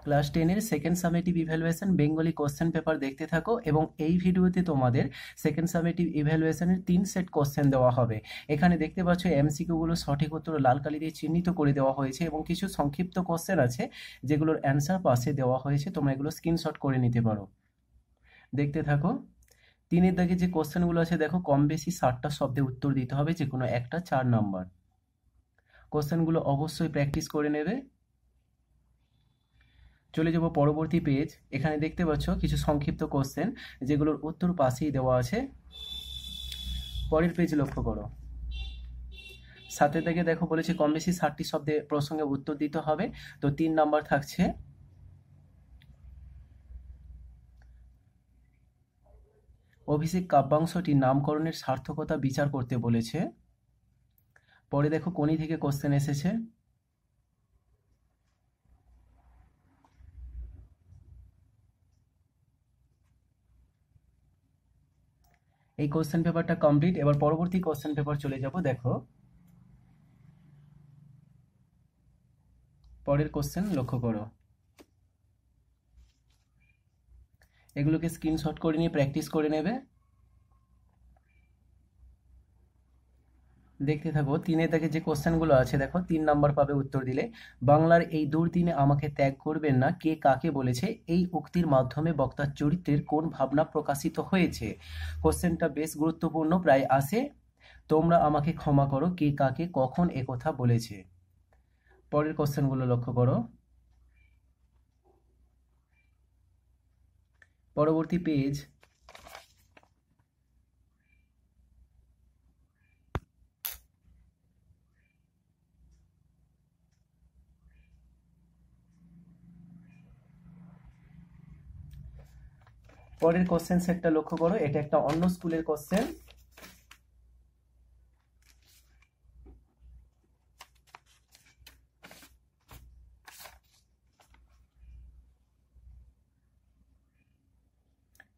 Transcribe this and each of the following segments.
Class টেনের second summative evaluation Bengali question paper দেখতে থাকো এবং এই ভিডিওতে তোমাদের সেকেন্ড সামেটিভ ইভ্যালুয়েশনের তিন সেট কোশ্চেন দেওয়া হবে। এখানে দেখতে পাচ্ছ এমসিকিউগুলো সঠিক উত্তর লাল কালি দিয়ে চিহ্নিত করে দেওয়া হয়েছে এবং কিছু সংক্ষিপ্ত কোশ্চেন আছে যেগুলোর অ্যান্সার পাশে দেওয়া হয়েছে, তোমরা এগুলো স্ক্রিনশট করে নিতে পারো। দেখতে থাকো, তিনের দাগে যে কোশ্চেনগুলো আছে, দেখো কম বেশি ষাটটা শব্দে উত্তর দিতে হবে যে কোনো একটা চার নাম্বার কোশ্চেনগুলো অবশ্যই প্র্যাকটিস করে নেবে। চলে যাব পরবর্তী পেজ এখানে দেখতে পাচ্ছ কিছু সংক্ষিপ্ত কোশ্চেন যেগুলোর উত্তর পাশেই দেওয়া আছে। পরের পেজ লক্ষ্য করো। সাথে থেকে দেখো বলেছে, কম বেশি ষাটটি শব্দে প্রসঙ্গে উত্তর দিতে হবে। তো তিন নাম্বার থাকছে। অভিষেক কাব্যাংশটি নামকরণের সার্থকতা বিচার করতে বলেছে। পরে দেখো কোনি থেকে কোশ্চেন এসেছে। এই কোশ্চেন পেপারটা কমপ্লিট এবার পরবর্তী কোশ্চেন পেপার চলে যাব, দেখো। পরের কোশ্চেন লক্ষ্য করো। এগুলোকে স্ক্রিনশট করে নিয়ে প্র্যাকটিস করে নেবে। দেখতে থাকো। তিনে থেকে যে কোশ্চেনগুলো আছে, দেখো, তিন নাম্বার পাবে উত্তর দিলে। বাংলার এই দুর্দিনে আমাকে ত্যাগ করবেন না, কে কাকে বলেছে, এই উক্তির মাধ্যমে বক্তার চরিত্রের কোন ভাবনা প্রকাশিত হয়েছে? কোশ্চেনটা বেশ গুরুত্বপূর্ণ, প্রায় আসে তোমরা আমাকে ক্ষমা করো, কে কাকে কখন কথা বলেছে। পরের কোশ্চেনগুলো লক্ষ্য করো। পরবর্তী পেজ পরের কোশ্চেন সেটটা লক্ষ্য করো, এটা একটা অন্য স্কুলের কোশ্চেন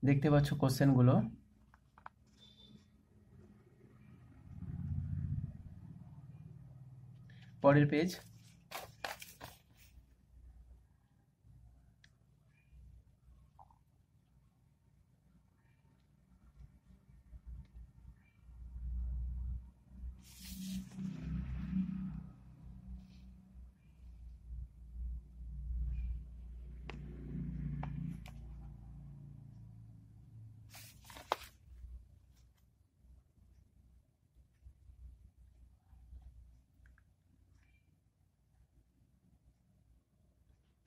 দেখতে পাচ্ছ কোশ্চেনগুলো পরের পেজ